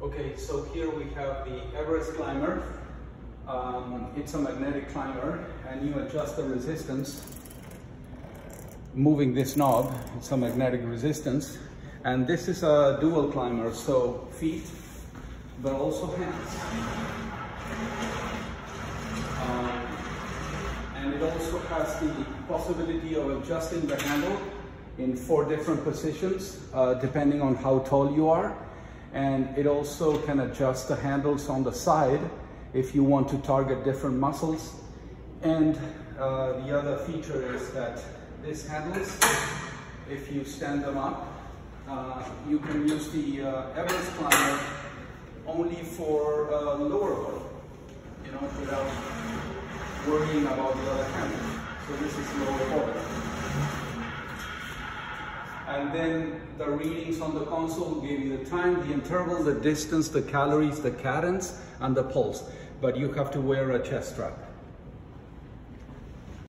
Okay, so here we have the Everest climber. Um, it's a magnetic climber and you adjust the resistance moving this knob. It's a magnetic resistance. And this is a dual climber, so feet, but also hands. Um, and it also has the possibility of adjusting the handle in four different positions, uh, depending on how tall you are. And it also can adjust the handles on the side if you want to target different muscles. And uh, the other feature is that these handles, if you stand them up, uh, you can use the uh, Everest climber only for uh, lower body, you know, without worrying about the other handle. So this is lower order. And then the readings on the console give you the time, the interval, the distance, the calories, the cadence, and the pulse. But you have to wear a chest strap.